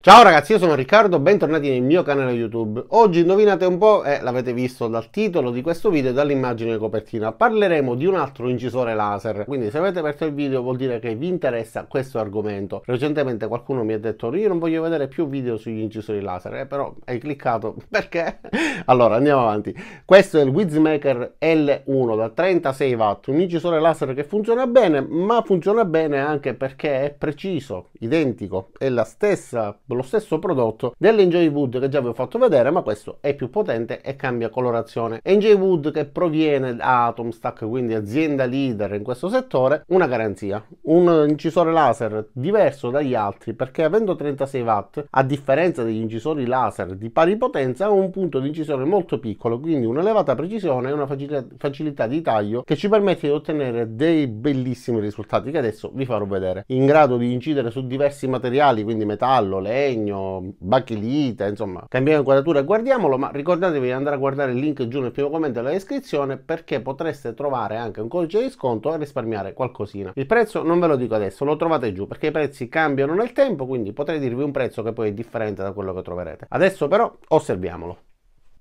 Ciao ragazzi, io sono Riccardo, bentornati nel mio canale YouTube. Oggi indovinate un po', eh, l'avete visto dal titolo di questo video e dall'immagine di copertina, parleremo di un altro incisore laser. Quindi se avete aperto il video vuol dire che vi interessa questo argomento. Recentemente qualcuno mi ha detto io non voglio vedere più video sugli incisori laser, eh, però hai cliccato, perché? allora andiamo avanti. Questo è il Wizmaker L1 da 36 watt, un incisore laser che funziona bene, ma funziona bene anche perché è preciso, identico, è la stessa lo stesso prodotto dell'Enjoy Wood che già vi ho fatto vedere, ma questo è più potente e cambia colorazione. Enjoy Wood che proviene da Atomstack, quindi azienda leader in questo settore, una garanzia, un incisore laser diverso dagli altri perché avendo 36 watt, a differenza degli incisori laser di pari potenza, ha un punto di incisione molto piccolo, quindi un'elevata precisione e una facilità di taglio che ci permette di ottenere dei bellissimi risultati che adesso vi farò vedere. In grado di incidere su diversi materiali, quindi metallo, legno, legno, bachilite, insomma, cambiamo inquadratura e guardiamolo, ma ricordatevi di andare a guardare il link giù nel primo commento della descrizione perché potreste trovare anche un codice di sconto e risparmiare qualcosina. Il prezzo non ve lo dico adesso, lo trovate giù perché i prezzi cambiano nel tempo, quindi potrei dirvi un prezzo che poi è differente da quello che troverete. Adesso però osserviamolo.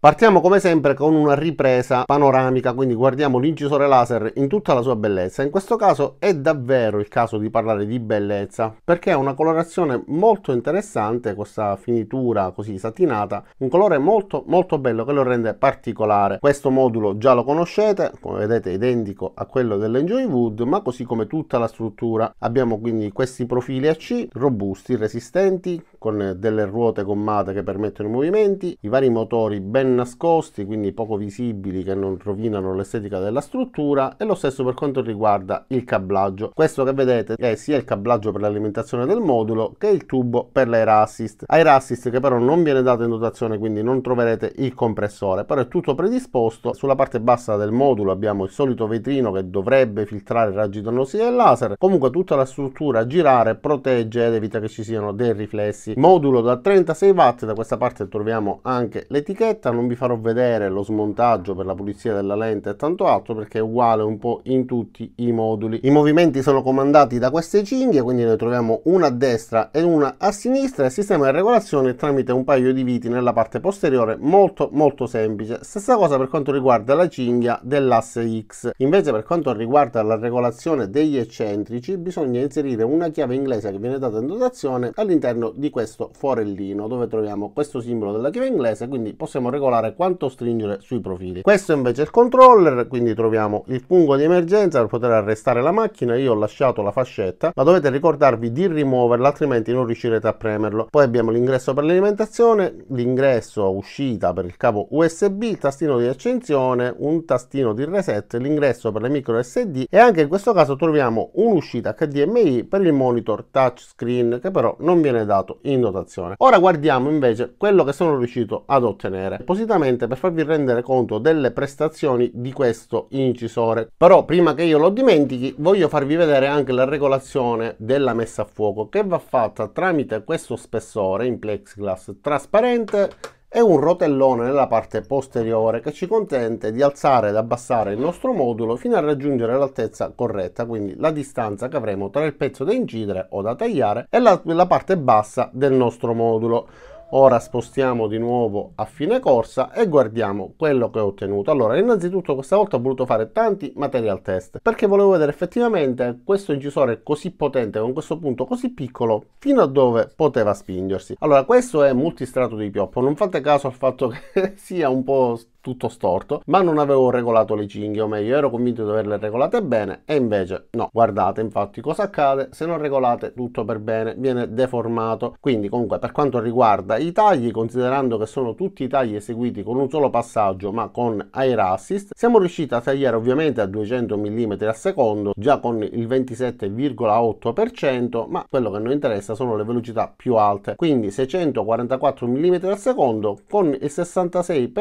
Partiamo come sempre con una ripresa panoramica, quindi guardiamo l'incisore laser in tutta la sua bellezza. In questo caso è davvero il caso di parlare di bellezza, perché ha una colorazione molto interessante, questa finitura così satinata, un colore molto molto bello che lo rende particolare. Questo modulo già lo conoscete, come vedete identico a quello dell'Enjoy Wood, ma così come tutta la struttura. Abbiamo quindi questi profili AC robusti, resistenti, con delle ruote gommate che permettono i movimenti, i vari motori ben nascosti, quindi poco visibili che non rovinano l'estetica della struttura e lo stesso per quanto riguarda il cablaggio. Questo che vedete è sia il cablaggio per l'alimentazione del modulo che il tubo per l'air assist. Air assist che però non viene dato in dotazione quindi non troverete il compressore, però è tutto predisposto. Sulla parte bassa del modulo abbiamo il solito vetrino che dovrebbe filtrare raggi dannosi del laser. Comunque tutta la struttura a girare protegge ed evita che ci siano dei riflessi. Modulo da 36 watt, da questa parte troviamo anche l'etichetta, non vi farò vedere lo smontaggio per la pulizia della lente e tanto altro perché è uguale un po' in tutti i moduli. I movimenti sono comandati da queste cinghie, quindi ne troviamo una a destra e una a sinistra e il sistema di regolazione tramite un paio di viti nella parte posteriore molto molto semplice. Stessa cosa per quanto riguarda la cinghia dell'asse X. Invece per quanto riguarda la regolazione degli eccentrici bisogna inserire una chiave inglese che viene data in dotazione all'interno di questo forellino dove troviamo questo simbolo della chiave inglese quindi possiamo regolare regolare quanto stringere sui profili. Questo invece è il controller, quindi troviamo il pungo di emergenza per poter arrestare la macchina. Io ho lasciato la fascetta, ma dovete ricordarvi di rimuoverla, altrimenti non riuscirete a premerlo. Poi abbiamo l'ingresso per l'alimentazione, l'ingresso uscita per il cavo USB, il tastino di accensione, un tastino di reset, l'ingresso per le micro SD e anche in questo caso troviamo un'uscita HDMI per il monitor touchscreen che però non viene dato in dotazione. Ora guardiamo invece quello che sono riuscito ad ottenere appositamente per farvi rendere conto delle prestazioni di questo incisore. Però prima che io lo dimentichi voglio farvi vedere anche la regolazione della messa a fuoco che va fatta tramite questo spessore in plexiglass trasparente e un rotellone nella parte posteriore che ci consente di alzare ed abbassare il nostro modulo fino a raggiungere l'altezza corretta, quindi la distanza che avremo tra il pezzo da incidere o da tagliare e la, la parte bassa del nostro modulo. Ora spostiamo di nuovo a fine corsa e guardiamo quello che ho ottenuto. Allora, innanzitutto questa volta ho voluto fare tanti material test perché volevo vedere effettivamente questo incisore così potente con questo punto così piccolo fino a dove poteva spingersi. Allora, questo è multistrato di pioppo, non fate caso al fatto che sia un po' tutto storto, ma non avevo regolato le cinghie, o meglio, ero convinto di averle regolate bene e invece no. Guardate infatti cosa accade, se non regolate tutto per bene viene deformato. Quindi comunque per quanto riguarda i tagli, considerando che sono tutti i tagli eseguiti con un solo passaggio ma con air assist, siamo riusciti a tagliare ovviamente a 200 mm al secondo, già con il 27,8%, ma quello che noi interessa sono le velocità più alte, quindi 644 mm al secondo con il 66%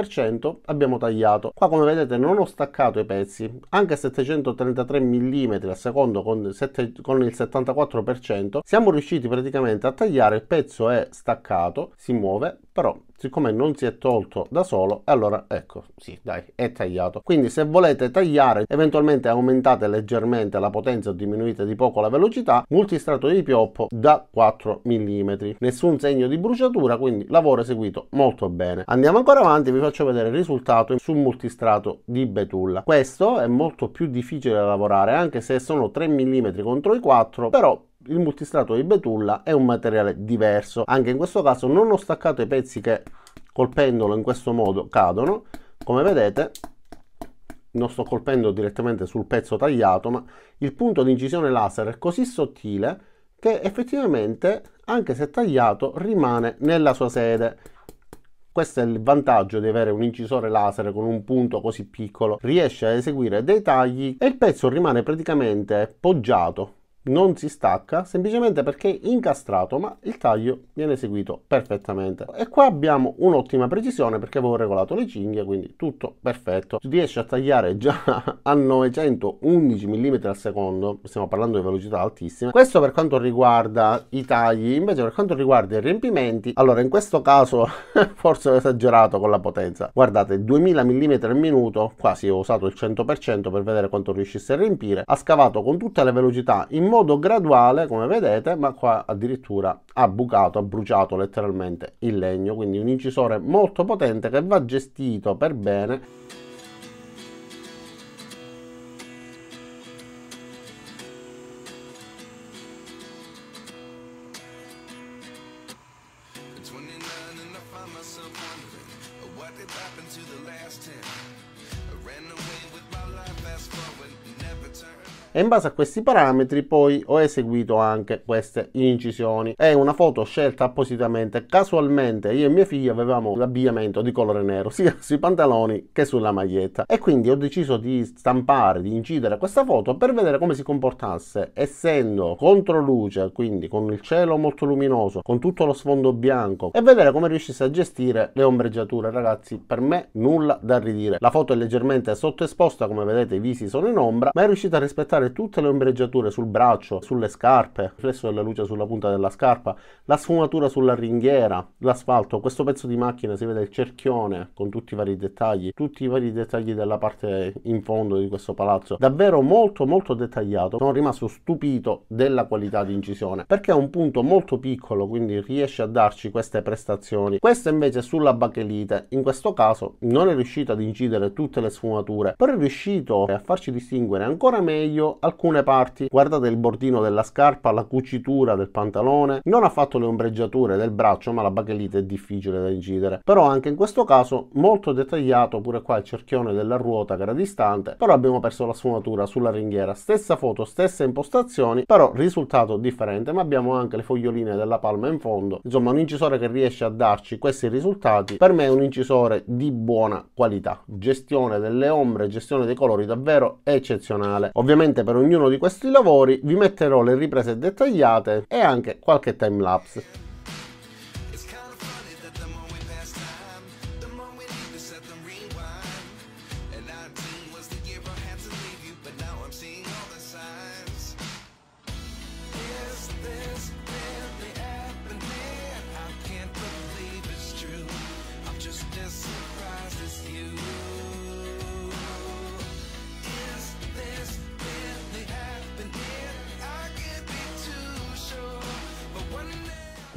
abbiamo tagliato. Qua come vedete non ho staccato i pezzi, anche 733 mm al secondo con, 7, con il 74%, siamo riusciti praticamente a tagliare, il pezzo è staccato, si muove, però siccome non si è tolto da solo, allora ecco, sì, dai, è tagliato. Quindi se volete tagliare, eventualmente aumentate leggermente la potenza o diminuite di poco la velocità, multistrato di pioppo da 4 mm. Nessun segno di bruciatura, quindi lavoro eseguito molto bene. Andiamo ancora avanti, vi faccio vedere il risultato sul multistrato di betulla. Questo è molto più difficile da lavorare, anche se sono 3 mm contro i 4, però il multistrato di betulla è un materiale diverso. Anche in questo caso non ho staccato i pezzi che colpendolo in questo modo cadono. Come vedete non sto colpendo direttamente sul pezzo tagliato, ma il punto di incisione laser è così sottile che effettivamente, anche se tagliato, rimane nella sua sede. Questo è il vantaggio di avere un incisore laser con un punto così piccolo. Riesce a eseguire dei tagli e il pezzo rimane praticamente poggiato non si stacca semplicemente perché è incastrato ma il taglio viene eseguito perfettamente. E qua abbiamo un'ottima precisione perché avevo regolato le cinghie quindi tutto perfetto. Si riesce a tagliare già a 911 mm al secondo stiamo parlando di velocità altissime. Questo per quanto riguarda i tagli invece per quanto riguarda i riempimenti allora in questo caso forse ho esagerato con la potenza. Guardate 2000 mm al minuto quasi ho usato il 100% per vedere quanto riuscisse a riempire. Ha scavato con tutte le velocità in modo modo graduale come vedete ma qua addirittura ha bucato ha bruciato letteralmente il legno. Quindi un incisore molto potente che va gestito per bene e in base a questi parametri poi ho eseguito anche queste incisioni. È una foto scelta appositamente. Casualmente io e mio figlio avevamo l'abbigliamento di colore nero sia sui pantaloni che sulla maglietta. E quindi ho deciso di stampare di incidere questa foto per vedere come si comportasse. Essendo contro luce quindi con il cielo molto luminoso con tutto lo sfondo bianco e vedere come riuscisse a gestire le ombreggiature. Ragazzi per me nulla da ridire. La foto è leggermente sottoesposta come vedete i visi sono in ombra ma è riuscita a rispettare fare tutte le ombreggiature sul braccio, sulle scarpe, il riflesso della luce sulla punta della scarpa, la sfumatura sulla ringhiera, l'asfalto, questo pezzo di macchina si vede il cerchione con tutti i vari dettagli, tutti i vari dettagli della parte in fondo di questo palazzo, davvero molto molto dettagliato, sono rimasto stupito della qualità di incisione, perché è un punto molto piccolo, quindi riesce a darci queste prestazioni. Questa invece sulla bachelite, in questo caso non è riuscito ad incidere tutte le sfumature, però è riuscito a farci distinguere ancora meglio alcune parti. Guardate il bordino della scarpa la cucitura del pantalone. Non ha fatto le ombreggiature del braccio ma la bakelite è difficile da incidere. Però anche in questo caso molto dettagliato pure qua il cerchione della ruota che era distante però abbiamo perso la sfumatura sulla ringhiera. Stessa foto stesse impostazioni però risultato differente. Ma abbiamo anche le foglioline della palma in fondo. Insomma un incisore che riesce a darci questi risultati per me è un incisore di buona qualità. Gestione delle ombre gestione dei colori davvero eccezionale. Ovviamente per ognuno di questi lavori vi metterò le riprese dettagliate e anche qualche time lapse.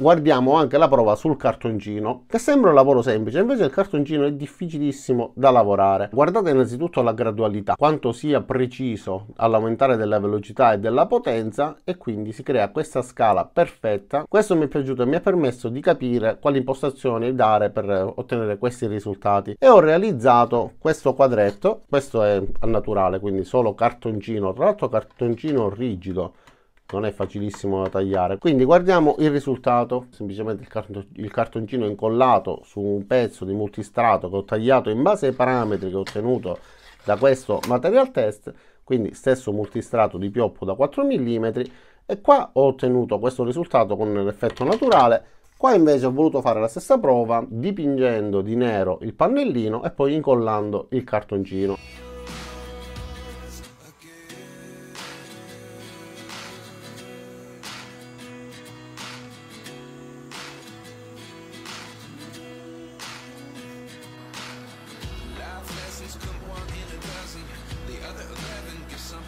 Guardiamo anche la prova sul cartoncino che sembra un lavoro semplice invece il cartoncino è difficilissimo da lavorare. Guardate innanzitutto la gradualità quanto sia preciso all'aumentare della velocità e della potenza e quindi si crea questa scala perfetta. Questo mi è piaciuto e mi ha permesso di capire quali impostazioni dare per ottenere questi risultati. E ho realizzato questo quadretto. Questo è al naturale quindi solo cartoncino. Tra l'altro cartoncino rigido non è facilissimo da tagliare. Quindi guardiamo il risultato. Semplicemente il, carton il cartoncino incollato su un pezzo di multistrato che ho tagliato in base ai parametri che ho ottenuto da questo material test. Quindi stesso multistrato di pioppo da 4 mm e qua ho ottenuto questo risultato con l'effetto naturale. Qua invece ho voluto fare la stessa prova dipingendo di nero il pannellino e poi incollando il cartoncino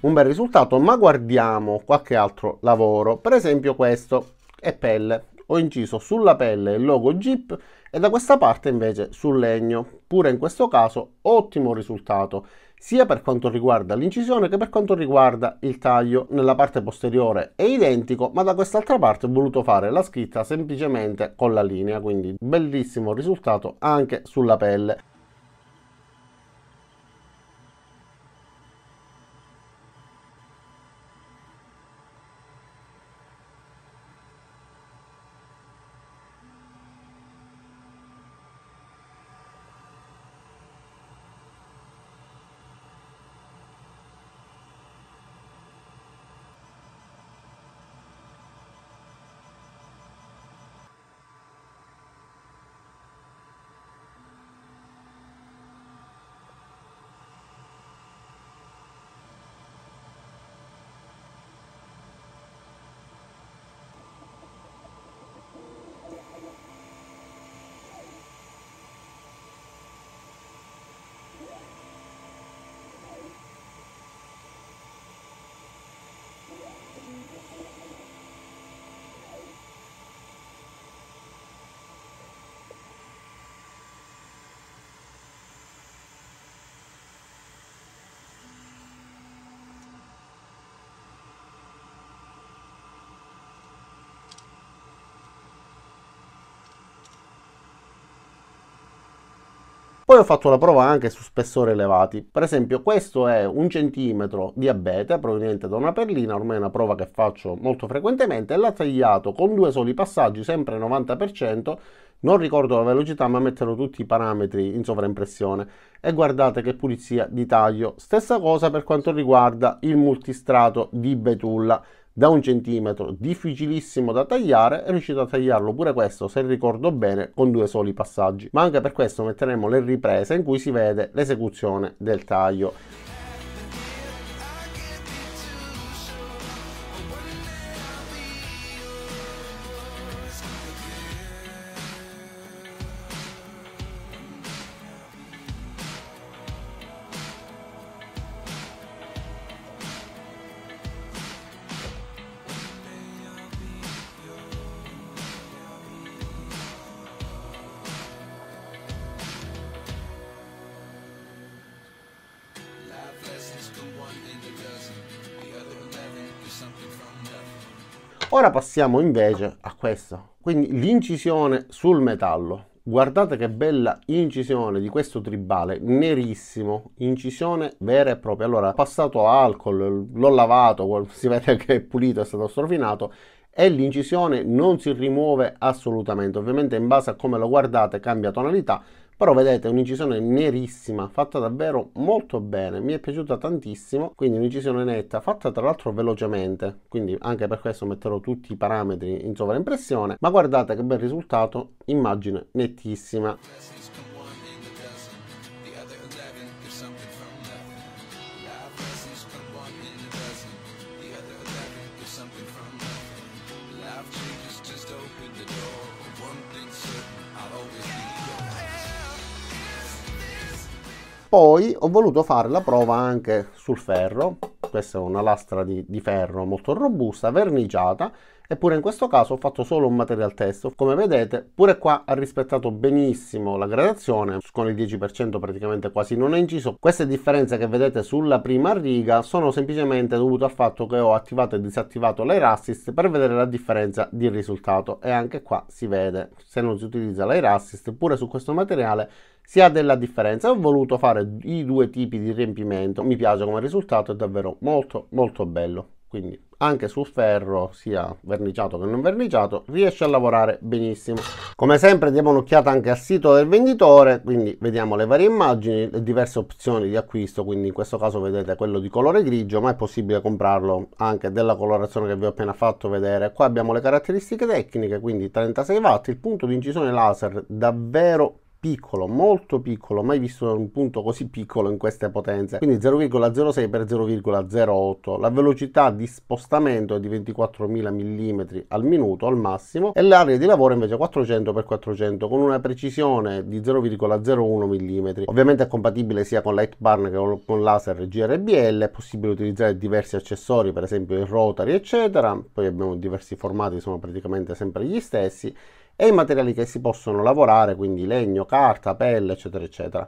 Un bel risultato ma guardiamo qualche altro lavoro. Per esempio questo è pelle. Ho inciso sulla pelle il logo Jeep e da questa parte invece sul legno. Pure in questo caso ottimo risultato sia per quanto riguarda l'incisione che per quanto riguarda il taglio nella parte posteriore. È identico ma da quest'altra parte ho voluto fare la scritta semplicemente con la linea quindi bellissimo risultato anche sulla pelle Poi ho fatto la prova anche su spessori elevati. Per esempio questo è un centimetro di abete proveniente da una perlina, ormai è una prova che faccio molto frequentemente, e l'ha tagliato con due soli passaggi, sempre 90%, non ricordo la velocità ma metterò tutti i parametri in sovraimpressione e guardate che pulizia di taglio. Stessa cosa per quanto riguarda il multistrato di betulla da un centimetro, difficilissimo da tagliare, è riuscito a tagliarlo pure questo, se ricordo bene, con due soli passaggi. Ma anche per questo metteremo le riprese in cui si vede l'esecuzione del taglio. Ora passiamo invece a questo, quindi l'incisione sul metallo. Guardate che bella incisione di questo tribale, nerissimo, incisione vera e propria. Allora, passato alcol, l'ho lavato, si vede che è pulito, è stato strofinato e l'incisione non si rimuove assolutamente. Ovviamente in base a come lo guardate cambia tonalità, però vedete un'incisione nerissima fatta davvero molto bene. Mi è piaciuta tantissimo quindi un'incisione netta fatta tra l'altro velocemente. Quindi anche per questo metterò tutti i parametri in sovraimpressione. Ma guardate che bel risultato immagine nettissima Poi ho voluto fare la prova anche sul ferro, questa è una lastra di, di ferro molto robusta, verniciata, eppure in questo caso ho fatto solo un material test. Come vedete, pure qua ha rispettato benissimo la gradazione, con il 10% praticamente quasi non è inciso. Queste differenze che vedete sulla prima riga sono semplicemente dovute al fatto che ho attivato e disattivato l'air assist per vedere la differenza di risultato e anche qua si vede se non si utilizza l'air assist pure su questo materiale si ha della differenza. Ho voluto fare i due tipi di riempimento, mi piace come risultato, è davvero molto molto bello. Quindi anche sul ferro, sia verniciato che non verniciato, riesce a lavorare benissimo. Come sempre diamo un'occhiata anche al sito del venditore, quindi vediamo le varie immagini, le diverse opzioni di acquisto, quindi in questo caso vedete quello di colore grigio, ma è possibile comprarlo anche della colorazione che vi ho appena fatto vedere. Qua abbiamo le caratteristiche tecniche, quindi 36 watt, il punto di incisione laser davvero piccolo, molto piccolo, mai visto un punto così piccolo in queste potenze, quindi 0,06 x 0,08. La velocità di spostamento è di 24.000 mm al minuto al massimo e l'area di lavoro invece 400 x 400 con una precisione di 0,01 mm. Ovviamente è compatibile sia con Light Barn che con laser GRBL, è possibile utilizzare diversi accessori, per esempio il rotary eccetera, poi abbiamo diversi formati, sono praticamente sempre gli stessi e i materiali che si possono lavorare, quindi legno, carta, pelle, eccetera, eccetera.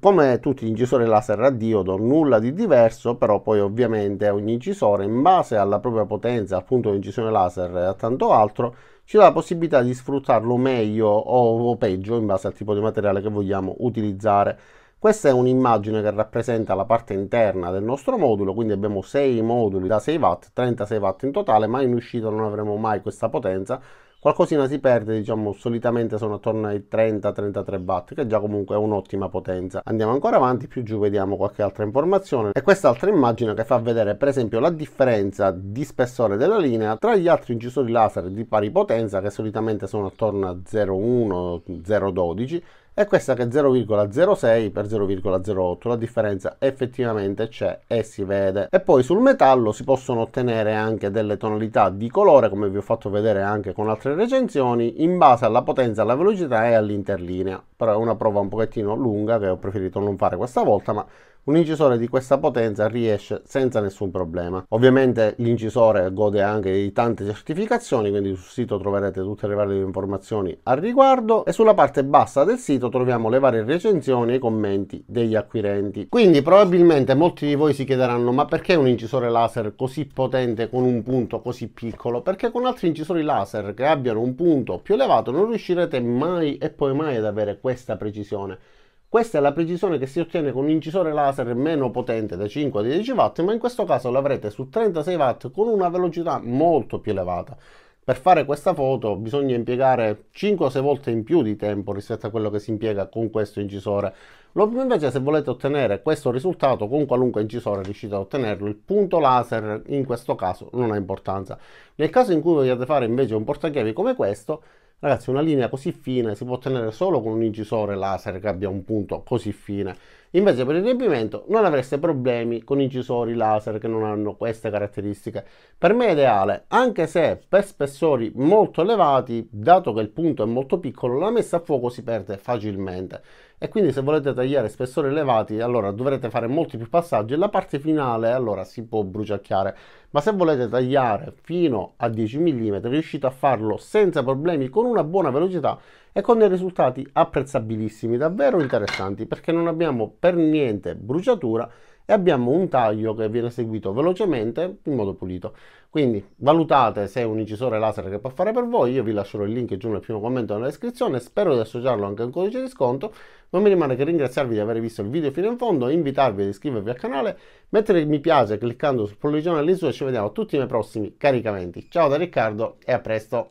Come tutti gli incisori laser a diodo, nulla di diverso, però poi ovviamente ogni incisore, in base alla propria potenza, al punto di incisione laser e a tanto altro, ci dà la possibilità di sfruttarlo meglio o, peggio in base al tipo di materiale che vogliamo utilizzare. Questa è un'immagine che rappresenta la parte interna del nostro modulo, quindi abbiamo 6 moduli da 6 watt, 36 watt in totale, ma in uscita non avremo mai questa potenza qualcosina si perde, diciamo, solitamente sono attorno ai 30-33 watt, che già comunque è un'ottima potenza. Andiamo ancora avanti, più giù vediamo qualche altra informazione e quest'altra immagine che fa vedere per esempio la differenza di spessore della linea tra gli altri incisori laser di pari potenza che solitamente sono attorno a 0,1-0,12 e questa che è 0,06 per 0,08 la differenza effettivamente c'è e si vede. E poi sul metallo si possono ottenere anche delle tonalità di colore come vi ho fatto vedere anche con altre recensioni in base alla potenza alla velocità e all'interlinea. Però è una prova un pochettino lunga che ho preferito non fare questa volta ma un incisore di questa potenza riesce senza nessun problema. Ovviamente l'incisore gode anche di tante certificazioni, quindi sul sito troverete tutte le varie informazioni al riguardo e sulla parte bassa del sito troviamo le varie recensioni e i commenti degli acquirenti. Quindi probabilmente molti di voi si chiederanno ma perché un incisore laser così potente con un punto così piccolo? Perché con altri incisori laser che abbiano un punto più elevato non riuscirete mai e poi mai ad avere questa precisione. Questa è la precisione che si ottiene con un incisore laser meno potente da 5 a 10 watt, ma in questo caso l'avrete su 36 watt con una velocità molto più elevata. Per fare questa foto bisogna impiegare 5-6 volte in più di tempo rispetto a quello che si impiega con questo incisore. Invece se volete ottenere questo risultato con qualunque incisore riuscite a ottenerlo, il punto laser in questo caso non ha importanza. Nel caso in cui vogliate fare invece un portachiavi come questo, Ragazzi, una linea così fine si può ottenere solo con un incisore laser che abbia un punto così fine. Invece per il riempimento non avreste problemi con incisori laser che non hanno queste caratteristiche. Per me è ideale, anche se per spessori molto elevati, dato che il punto è molto piccolo, la messa a fuoco si perde facilmente e quindi se volete tagliare spessori elevati allora dovrete fare molti più passaggi e la parte finale allora si può bruciacchiare. Ma se volete tagliare fino a 10 mm riuscite a farlo senza problemi con una buona velocità e con dei risultati apprezzabilissimi davvero interessanti perché non abbiamo per niente bruciatura e abbiamo un taglio che viene eseguito velocemente in modo pulito. Quindi valutate se è un incisore laser che può fare per voi, io vi lascerò il link giù nel primo commento nella descrizione, spero di associarlo anche a un codice di sconto, non mi rimane che ringraziarvi di aver visto il video fino in fondo, invitarvi ad iscrivervi al canale, mettere mi piace cliccando sul pollicione lì su e ci vediamo tutti i miei prossimi caricamenti. Ciao da Riccardo e a presto!